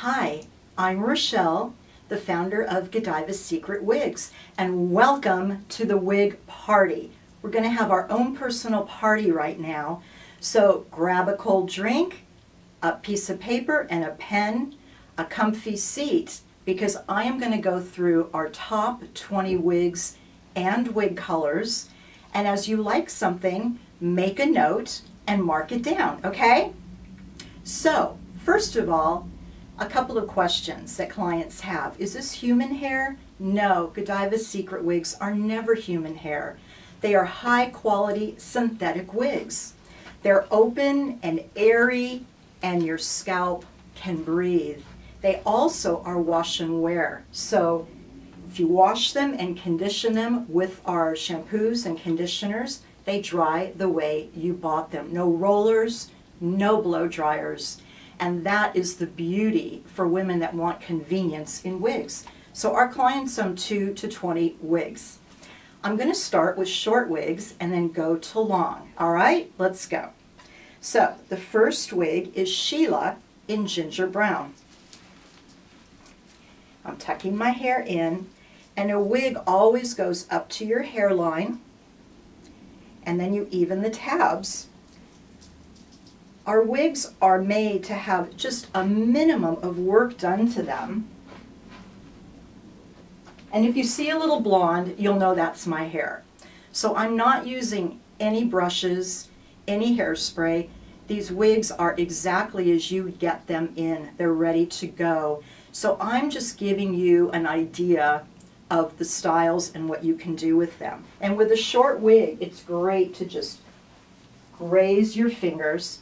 Hi, I'm Rochelle, the founder of Godiva's Secret Wigs, and welcome to the wig party. We're going to have our own personal party right now, so grab a cold drink, a piece of paper and a pen, a comfy seat, because I am going to go through our top 20 wigs and wig colors, and as you like something, make a note and mark it down, okay? So, first of all, a couple of questions that clients have. Is this human hair? No, Godiva's secret wigs are never human hair. They are high quality synthetic wigs. They're open and airy and your scalp can breathe. They also are wash and wear. So if you wash them and condition them with our shampoos and conditioners, they dry the way you bought them. No rollers, no blow dryers. And that is the beauty for women that want convenience in wigs. So our clients own 2 to 20 wigs. I'm going to start with short wigs and then go to long. All right, let's go. So the first wig is Sheila in Ginger Brown. I'm tucking my hair in and a wig always goes up to your hairline and then you even the tabs. Our wigs are made to have just a minimum of work done to them. And if you see a little blonde, you'll know that's my hair. So I'm not using any brushes, any hairspray. These wigs are exactly as you get them in. They're ready to go. So I'm just giving you an idea of the styles and what you can do with them. And with a short wig, it's great to just graze your fingers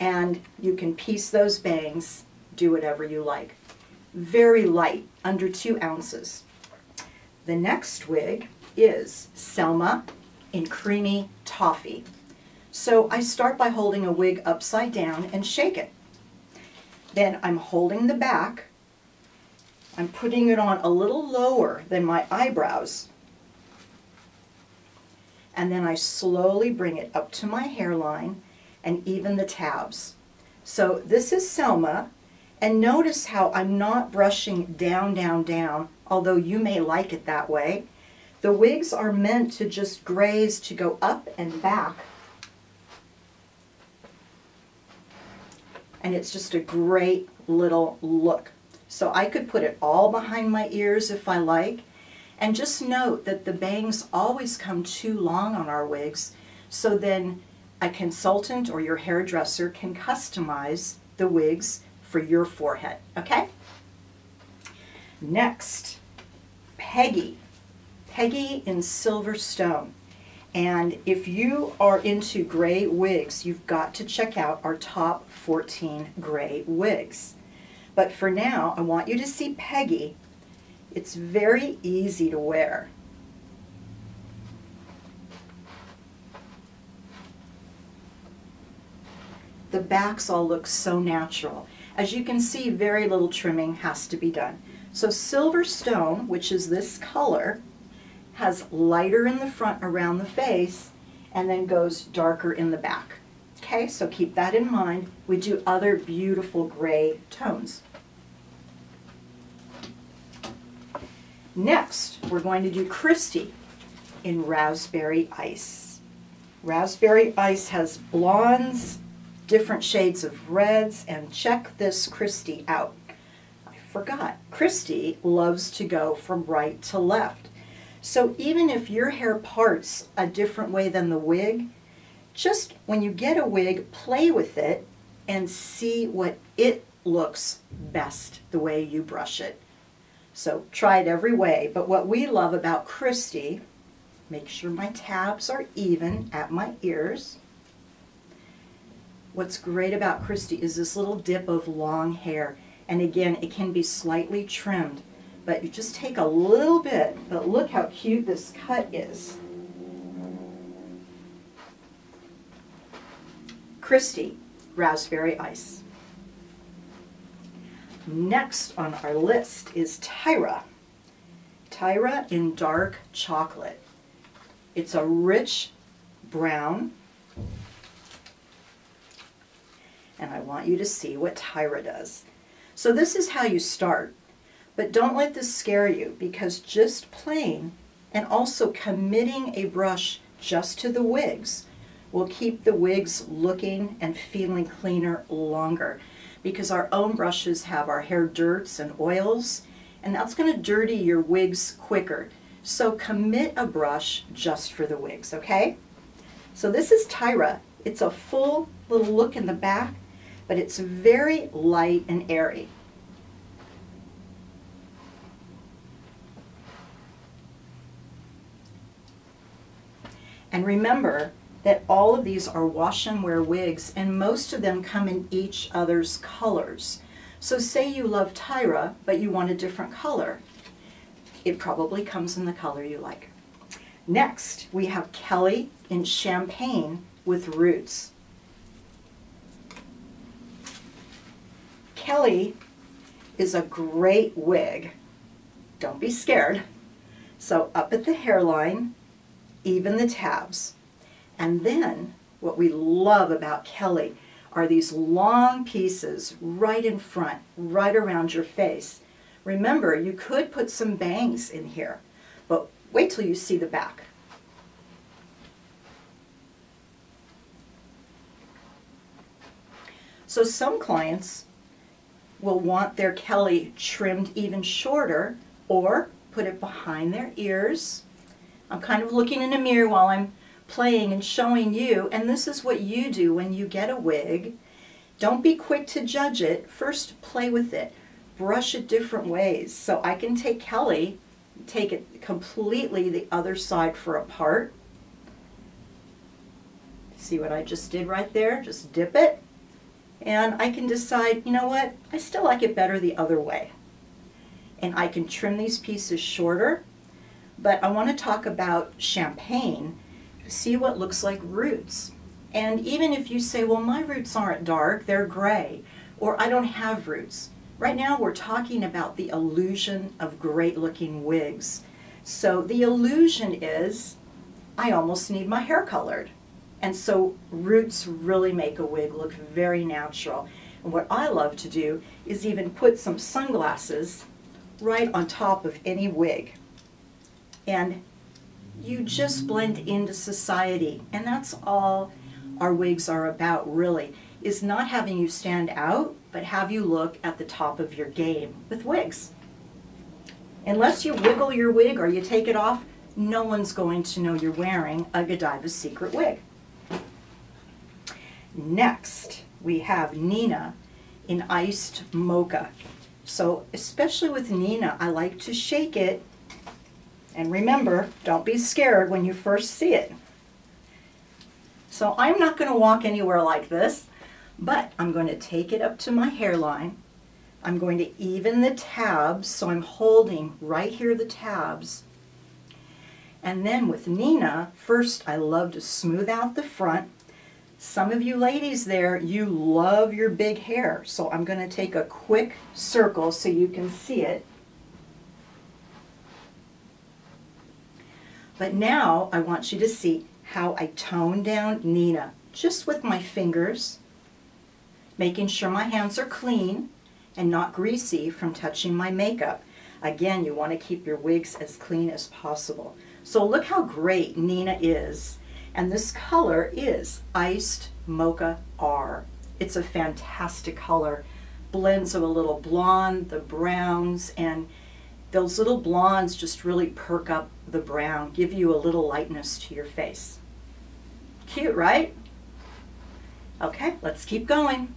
and you can piece those bangs, do whatever you like. Very light, under two ounces. The next wig is Selma in Creamy Toffee. So I start by holding a wig upside down and shake it. Then I'm holding the back I'm putting it on a little lower than my eyebrows. And then I slowly bring it up to my hairline and even the tabs. So this is Selma. And notice how I'm not brushing down, down, down, although you may like it that way. The wigs are meant to just graze to go up and back. And it's just a great little look. So I could put it all behind my ears if I like. And just note that the bangs always come too long on our wigs, so then a consultant or your hairdresser can customize the wigs for your forehead, okay? Next, Peggy. Peggy in Silverstone. And if you are into gray wigs, you've got to check out our top 14 gray wigs. But for now, I want you to see Peggy. It's very easy to wear. The backs all look so natural. As you can see, very little trimming has to be done. So silver stone, which is this color, has lighter in the front around the face and then goes darker in the back. Okay, so keep that in mind. We do other beautiful gray tones. Next, we're going to do Cristi in Raspberry Ice. Raspberry Ice has blondes, different shades of reds, and check this Cristi out. I forgot, Cristi loves to go from right to left. So even if your hair parts a different way than the wig, just when you get a wig, play with it and see what it looks best the way you brush it. So try it every way. But what we love about Cristi, make sure my tabs are even at my ears. What's great about Cristi is this little dip of long hair. And again, it can be slightly trimmed. But you just take a little bit, but look how cute this cut is. Cristi, Raspberry Ice. Next on our list is Tyra. Tyra in dark chocolate. It's a rich brown. And I want you to see what Tyra does. So this is how you start. But don't let this scare you because just playing and also committing a brush just to the wigs will keep the wigs looking and feeling cleaner longer because our own brushes have our hair dirts and oils and that's going to dirty your wigs quicker. So commit a brush just for the wigs, okay? So this is Tyra. It's a full little look in the back, but it's very light and airy. And remember that all of these are wash and wear wigs and most of them come in each other's colors. So say you love Tyra, but you want a different color. It probably comes in the color you like. Next, we have Kelly in Champagne with Roots. Kelly is a great wig. Don't be scared. So up at the hairline, even the tabs. And then what we love about Kelly are these long pieces right in front, right around your face. Remember, you could put some bangs in here, but wait till you see the back. So some clients will want their Kelly trimmed even shorter or put it behind their ears I'm kind of looking in a mirror while I'm playing and showing you, and this is what you do when you get a wig. Don't be quick to judge it. First, play with it. Brush it different ways. So I can take Kelly, take it completely the other side for a part. See what I just did right there? Just dip it. And I can decide, you know what, I still like it better the other way. And I can trim these pieces shorter but I want to talk about champagne, see what looks like roots. And even if you say, well, my roots aren't dark, they're gray, or I don't have roots. Right now we're talking about the illusion of great looking wigs. So the illusion is I almost need my hair colored. And so roots really make a wig look very natural. And what I love to do is even put some sunglasses right on top of any wig and you just blend into society. And that's all our wigs are about, really, is not having you stand out, but have you look at the top of your game with wigs. Unless you wiggle your wig or you take it off, no one's going to know you're wearing a Godiva Secret wig. Next, we have Nina in Iced Mocha. So especially with Nina, I like to shake it and remember, don't be scared when you first see it. So I'm not going to walk anywhere like this, but I'm going to take it up to my hairline. I'm going to even the tabs, so I'm holding right here the tabs. And then with Nina, first I love to smooth out the front. Some of you ladies there, you love your big hair, so I'm going to take a quick circle so you can see it. But now I want you to see how I tone down Nina just with my fingers, making sure my hands are clean and not greasy from touching my makeup. Again, you want to keep your wigs as clean as possible. So look how great Nina is. And this color is Iced Mocha R. It's a fantastic color. Blends of a little blonde, the browns, and those little blondes just really perk up the brown, give you a little lightness to your face. Cute, right? Okay, let's keep going.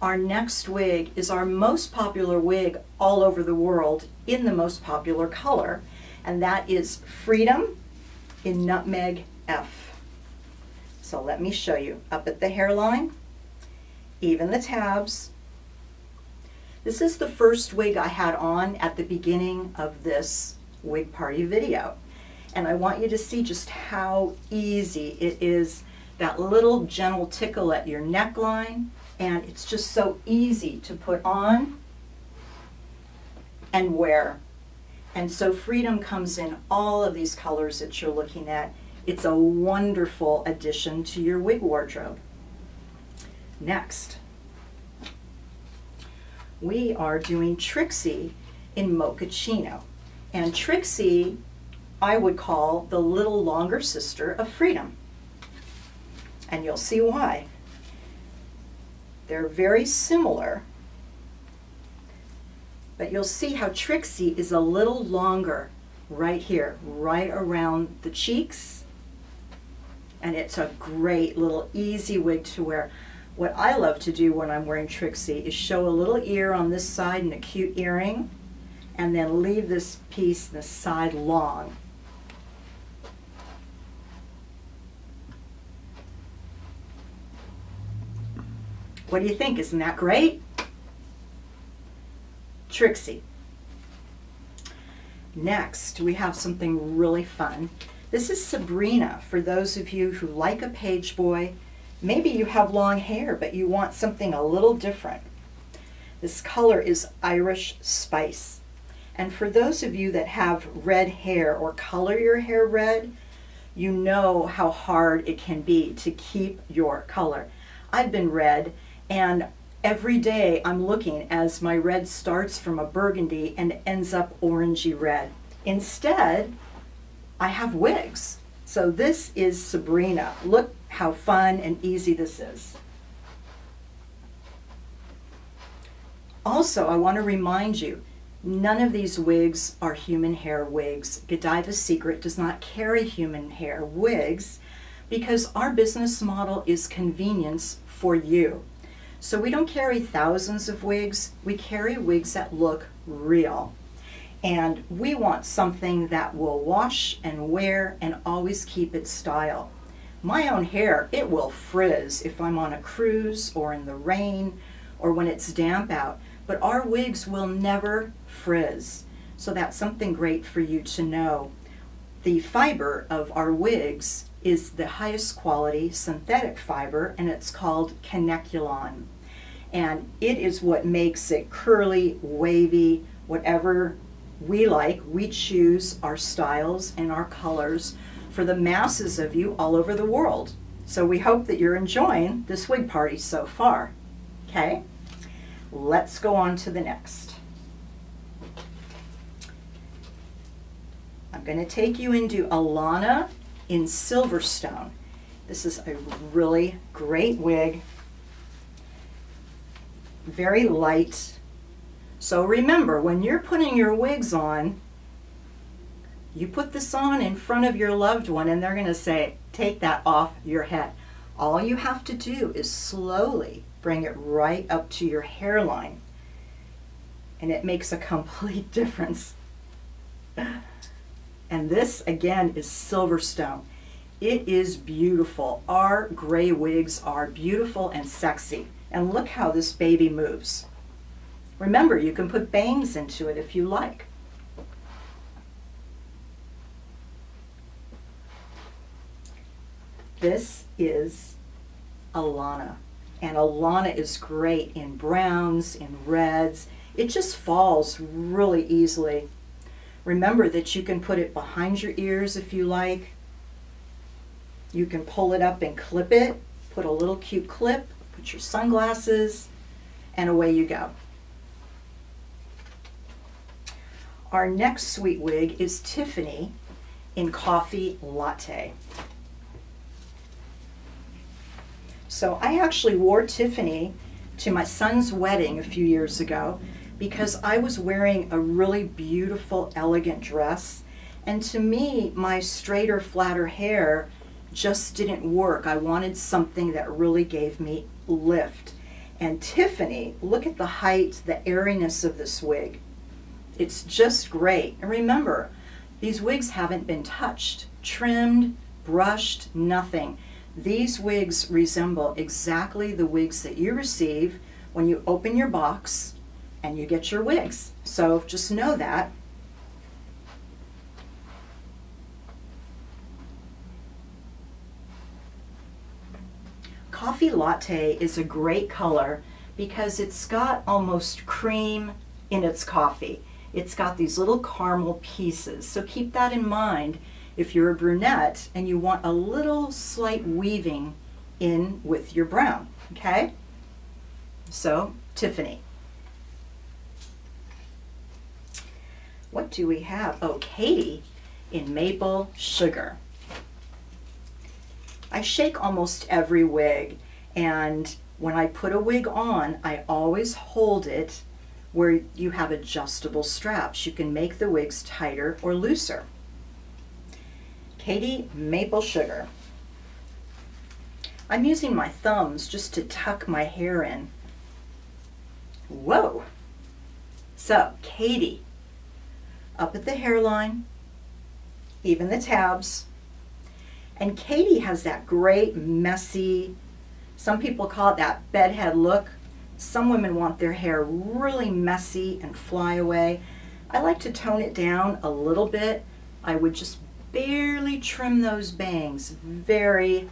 Our next wig is our most popular wig all over the world in the most popular color, and that is Freedom in Nutmeg F. So let me show you. Up at the hairline, even the tabs, this is the first wig I had on at the beginning of this wig party video. And I want you to see just how easy it is, that little gentle tickle at your neckline, and it's just so easy to put on and wear. And so Freedom comes in all of these colors that you're looking at. It's a wonderful addition to your wig wardrobe. Next, we are doing Trixie in Mochaccino. And Trixie, I would call the little longer sister of Freedom. And you'll see why. They're very similar, but you'll see how Trixie is a little longer right here, right around the cheeks. And it's a great little easy wig to wear. What I love to do when I'm wearing Trixie is show a little ear on this side and a cute earring, and then leave this piece, this side long. What do you think? Isn't that great? Trixie. Next, we have something really fun. This is Sabrina for those of you who like a page boy. Maybe you have long hair, but you want something a little different. This color is Irish Spice. And for those of you that have red hair or color your hair red, you know how hard it can be to keep your color. I've been red and every day I'm looking as my red starts from a burgundy and ends up orangey red. Instead, I have wigs. So this is Sabrina. Look how fun and easy this is. Also, I want to remind you, none of these wigs are human hair wigs. Godiva's Secret does not carry human hair wigs because our business model is convenience for you. So we don't carry thousands of wigs, we carry wigs that look real. And we want something that will wash and wear and always keep its style. My own hair, it will frizz if I'm on a cruise or in the rain or when it's damp out, but our wigs will never frizz. So that's something great for you to know. The fiber of our wigs is the highest quality synthetic fiber and it's called Kanekalon and it is what makes it curly, wavy, whatever we like. We choose our styles and our colors for the masses of you all over the world. So we hope that you're enjoying this wig party so far. Okay, let's go on to the next. I'm going to take you into Alana in Silverstone. This is a really great wig very light. So remember, when you're putting your wigs on, you put this on in front of your loved one and they're going to say, take that off your head. All you have to do is slowly bring it right up to your hairline. And it makes a complete difference. And this, again, is Silverstone. It is beautiful. Our gray wigs are beautiful and sexy. And look how this baby moves. Remember, you can put bangs into it if you like. This is Alana. And Alana is great in browns, in reds. It just falls really easily. Remember that you can put it behind your ears if you like. You can pull it up and clip it, put a little cute clip, put your sunglasses, and away you go. Our next sweet wig is Tiffany in Coffee Latte. So I actually wore Tiffany to my son's wedding a few years ago because I was wearing a really beautiful, elegant dress. And to me, my straighter, flatter hair just didn't work. I wanted something that really gave me lift. And Tiffany, look at the height, the airiness of this wig. It's just great. And remember, these wigs haven't been touched, trimmed, brushed, nothing. These wigs resemble exactly the wigs that you receive when you open your box and you get your wigs. So just know that. Coffee Latte is a great color because it's got almost cream in its coffee. It's got these little caramel pieces, so keep that in mind if you're a brunette and you want a little slight weaving in with your brown, okay? So, Tiffany. What do we have? Oh, Katie in maple sugar. I shake almost every wig and when I put a wig on, I always hold it where you have adjustable straps. You can make the wigs tighter or looser. Katie Maple Sugar. I'm using my thumbs just to tuck my hair in. Whoa! So, Katie, up at the hairline, even the tabs. And Katie has that great, messy, some people call it that bedhead look. Some women want their hair really messy and fly away. I like to tone it down a little bit. I would just barely trim those bangs, very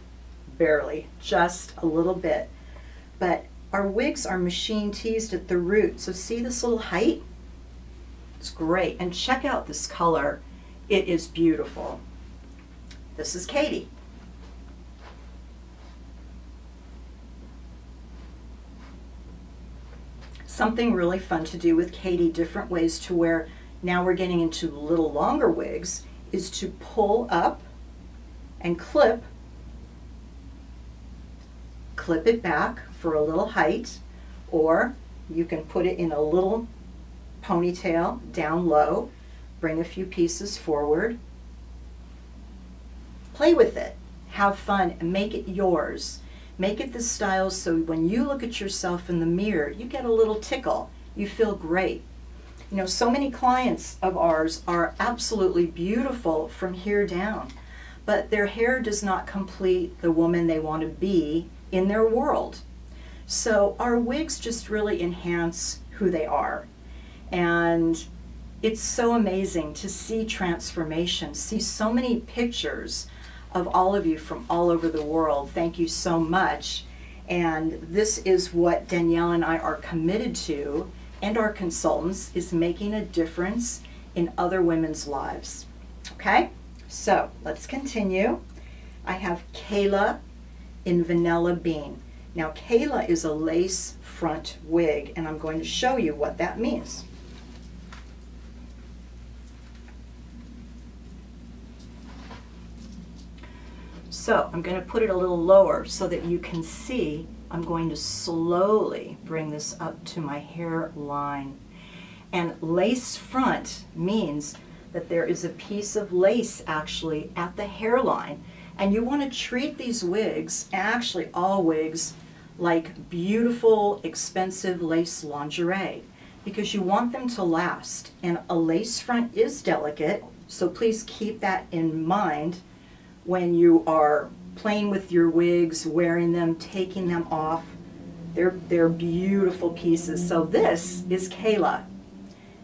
barely, just a little bit. But our wigs are machine teased at the root, so see this little height? It's great. And check out this color. It is beautiful. This is Katie. Something really fun to do with Katie, different ways to wear, now we're getting into little longer wigs, is to pull up and clip, clip it back for a little height, or you can put it in a little ponytail down low, bring a few pieces forward. Play with it, have fun, and make it yours. Make it the style so when you look at yourself in the mirror, you get a little tickle. You feel great. You know, so many clients of ours are absolutely beautiful from here down, but their hair does not complete the woman they want to be in their world. So our wigs just really enhance who they are. And it's so amazing to see transformation, see so many pictures of all of you from all over the world. Thank you so much. And this is what Danielle and I are committed to, and our consultants, is making a difference in other women's lives. Okay, so let's continue. I have Kayla in Vanilla Bean. Now Kayla is a lace front wig, and I'm going to show you what that means. So I'm going to put it a little lower so that you can see I'm going to slowly bring this up to my hairline. And lace front means that there is a piece of lace actually at the hairline. And you want to treat these wigs, actually all wigs, like beautiful, expensive lace lingerie because you want them to last. And a lace front is delicate, so please keep that in mind when you are playing with your wigs, wearing them, taking them off. They're, they're beautiful pieces. So this is Kayla.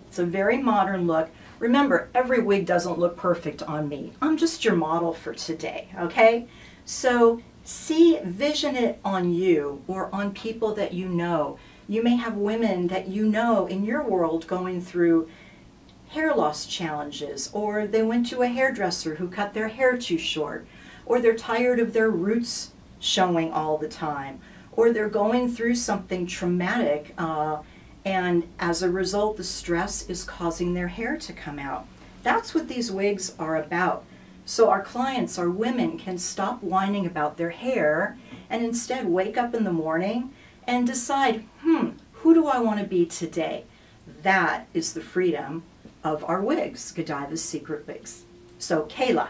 It's a very modern look. Remember, every wig doesn't look perfect on me. I'm just your model for today, okay? So see, vision it on you or on people that you know. You may have women that you know in your world going through hair loss challenges, or they went to a hairdresser who cut their hair too short, or they're tired of their roots showing all the time, or they're going through something traumatic uh, and as a result the stress is causing their hair to come out. That's what these wigs are about. So our clients, our women, can stop whining about their hair and instead wake up in the morning and decide, hmm, who do I want to be today? That is the freedom of our wigs, Godiva's Secret Wigs. So Kayla.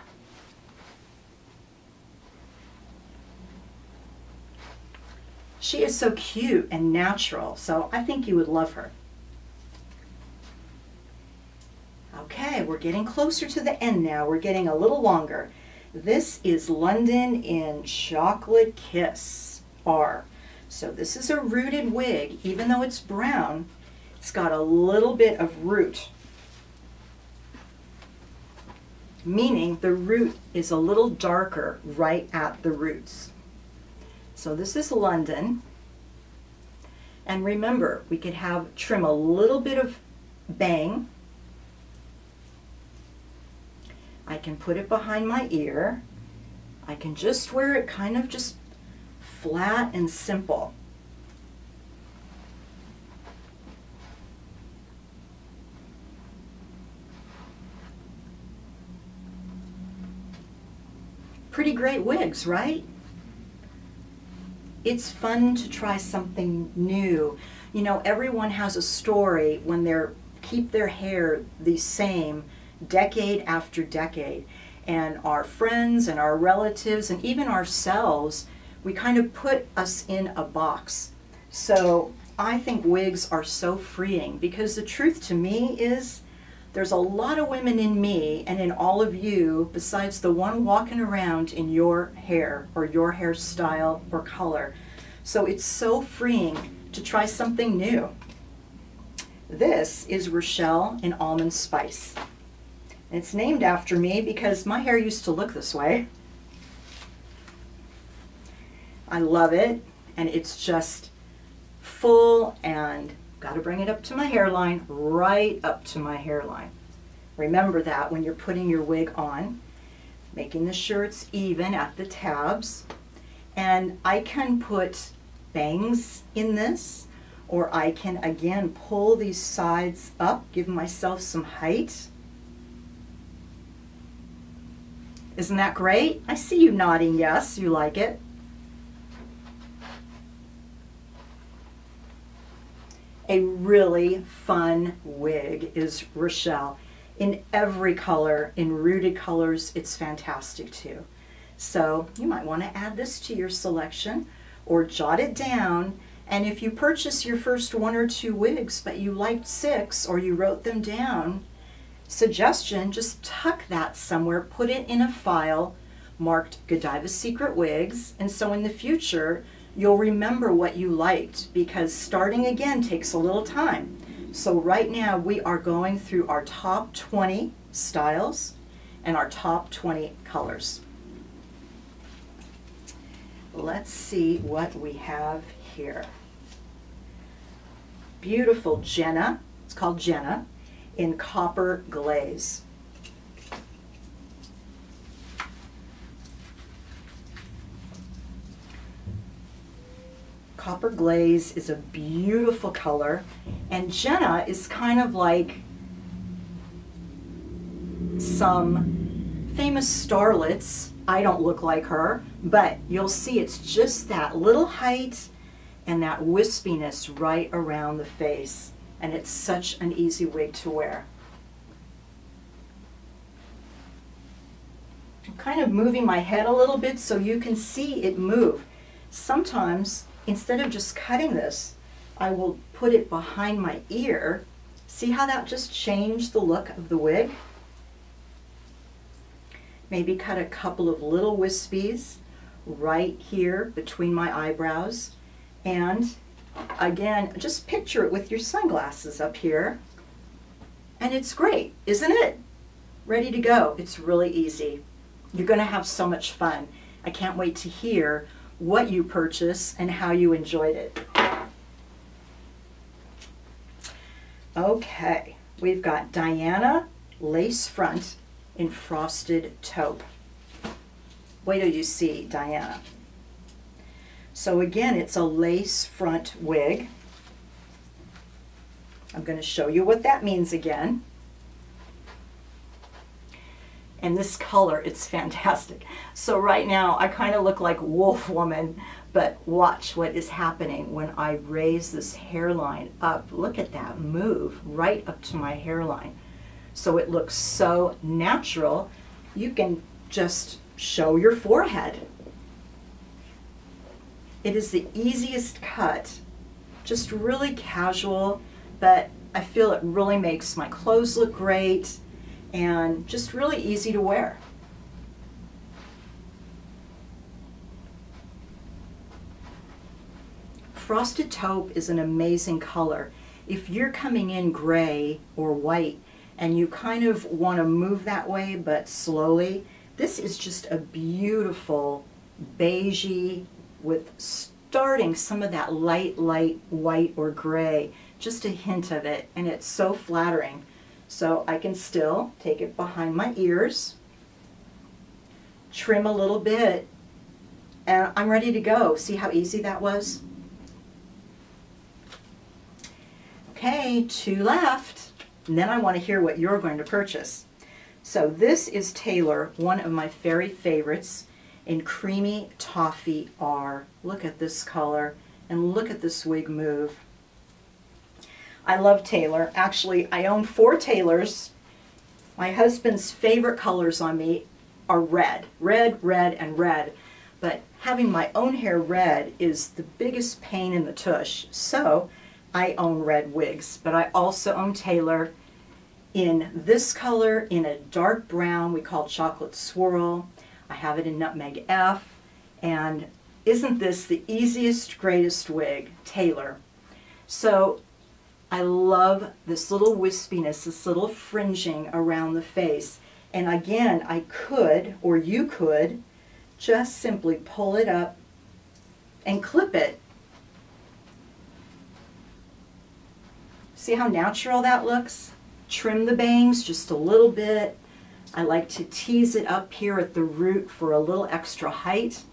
She is so cute and natural, so I think you would love her. Okay, we're getting closer to the end now. We're getting a little longer. This is London in Chocolate Kiss R. So this is a rooted wig. Even though it's brown, it's got a little bit of root meaning the root is a little darker right at the roots. So this is London. And remember, we could have trim a little bit of bang. I can put it behind my ear. I can just wear it kind of just flat and simple. Pretty great wigs, right? It's fun to try something new. You know, everyone has a story when they're keep their hair the same decade after decade. And our friends and our relatives and even ourselves, we kind of put us in a box. So I think wigs are so freeing because the truth to me is there's a lot of women in me and in all of you besides the one walking around in your hair or your hairstyle or color. So it's so freeing to try something new. This is Rochelle in Almond Spice. It's named after me because my hair used to look this way. I love it and it's just full and got to bring it up to my hairline, right up to my hairline. Remember that when you're putting your wig on, making the shirts even at the tabs. And I can put bangs in this or I can again pull these sides up, give myself some height. Isn't that great? I see you nodding yes, you like it. A really fun wig is Rochelle. In every color, in rooted colors, it's fantastic too. So you might want to add this to your selection or jot it down and if you purchase your first one or two wigs, but you liked six or you wrote them down, suggestion, just tuck that somewhere, put it in a file marked Godiva Secret Wigs, and so in the future, you'll remember what you liked because starting again takes a little time. So right now we are going through our top 20 styles and our top 20 colors. Let's see what we have here beautiful Jenna, it's called Jenna, in copper glaze. Copper glaze is a beautiful color, and Jenna is kind of like some famous starlets. I don't look like her, but you'll see it's just that little height and that wispiness right around the face. And it's such an easy wig to wear. I'm kind of moving my head a little bit so you can see it move. Sometimes, instead of just cutting this, I will put it behind my ear. See how that just changed the look of the wig? Maybe cut a couple of little wispies right here between my eyebrows and again, just picture it with your sunglasses up here. And it's great, isn't it? Ready to go. It's really easy. You're going to have so much fun. I can't wait to hear what you purchase and how you enjoyed it. Okay, we've got Diana lace front in frosted taupe. Wait till you see Diana. So again, it's a lace front wig. I'm going to show you what that means again. And this color, it's fantastic. So right now, I kind of look like Wolf Woman, but watch what is happening when I raise this hairline up. Look at that move right up to my hairline. So it looks so natural. You can just show your forehead. It is the easiest cut, just really casual, but I feel it really makes my clothes look great and just really easy to wear. Frosted taupe is an amazing color. If you're coming in gray or white and you kind of want to move that way but slowly, this is just a beautiful beigey with starting some of that light, light white or gray, just a hint of it, and it's so flattering. So I can still take it behind my ears, trim a little bit, and I'm ready to go. See how easy that was? Okay, two left, and then I want to hear what you're going to purchase. So this is Taylor, one of my very favorites in Creamy Toffee R. Look at this color and look at this wig move. I love Taylor. Actually, I own four Taylors. My husband's favorite colors on me are red, red, red, and red. But having my own hair red is the biggest pain in the tush. So I own red wigs, but I also own Taylor in this color, in a dark brown we call chocolate swirl. I have it in nutmeg F. And isn't this the easiest, greatest wig? Taylor. So I love this little wispiness, this little fringing around the face. And again, I could, or you could, just simply pull it up and clip it. See how natural that looks? Trim the bangs just a little bit. I like to tease it up here at the root for a little extra height.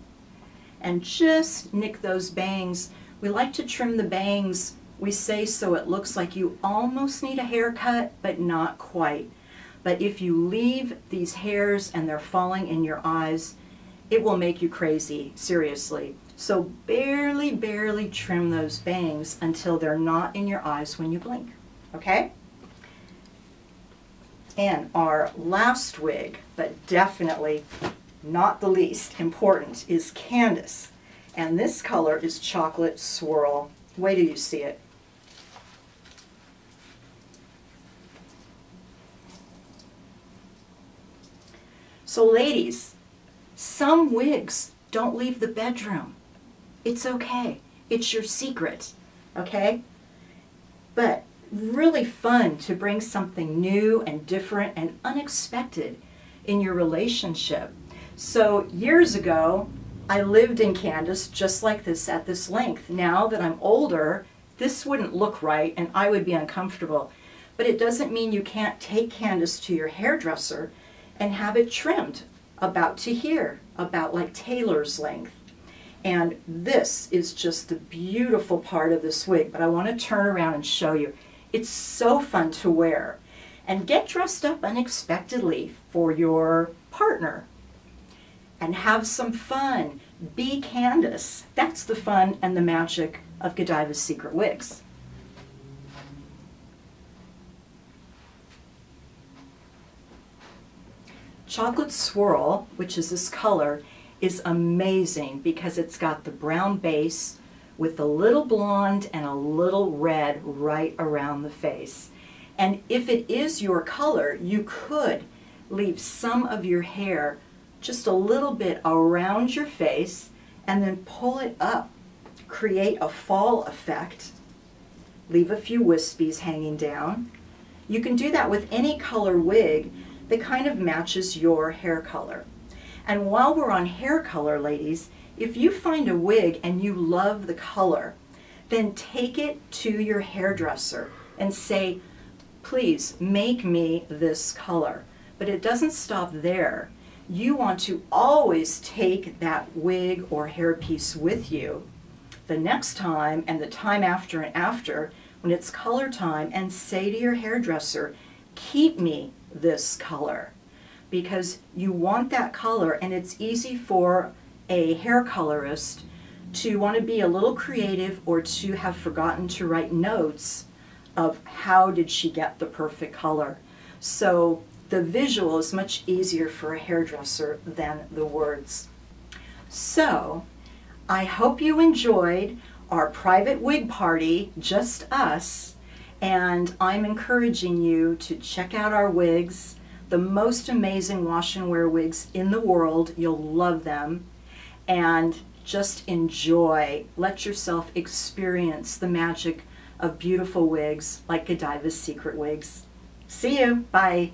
And just nick those bangs. We like to trim the bangs, we say so it looks like you almost need a haircut, but not quite. But if you leave these hairs and they're falling in your eyes, it will make you crazy, seriously. So barely, barely trim those bangs until they're not in your eyes when you blink, okay? And our last wig, but definitely not the least important, is Candace. And this color is Chocolate Swirl. Wait till you see it. So ladies, some wigs don't leave the bedroom. It's okay. It's your secret, okay? But really fun to bring something new and different and unexpected in your relationship. So years ago, I lived in Candace just like this at this length. Now that I'm older, this wouldn't look right and I would be uncomfortable. But it doesn't mean you can't take Candace to your hairdresser and have it trimmed about to here, about like Taylor's length. And this is just the beautiful part of this wig, but I want to turn around and show you. It's so fun to wear. And get dressed up unexpectedly for your partner. And have some fun. Be Candace. That's the fun and the magic of Godiva's Secret Wigs. Chocolate Swirl, which is this color, is amazing because it's got the brown base with a little blonde and a little red right around the face. And if it is your color, you could leave some of your hair just a little bit around your face and then pull it up. Create a fall effect. Leave a few wispies hanging down. You can do that with any color wig that kind of matches your hair color. And while we're on hair color, ladies, if you find a wig and you love the color, then take it to your hairdresser and say, please make me this color. But it doesn't stop there. You want to always take that wig or hairpiece with you the next time and the time after and after when it's color time and say to your hairdresser, keep me this color because you want that color and it's easy for a hair colorist to want to be a little creative or to have forgotten to write notes of how did she get the perfect color. So the visual is much easier for a hairdresser than the words. So I hope you enjoyed our private wig party, just us, and I'm encouraging you to check out our wigs, the most amazing wash and wear wigs in the world. You'll love them. And just enjoy, let yourself experience the magic of beautiful wigs like Godiva's Secret Wigs. See you. Bye.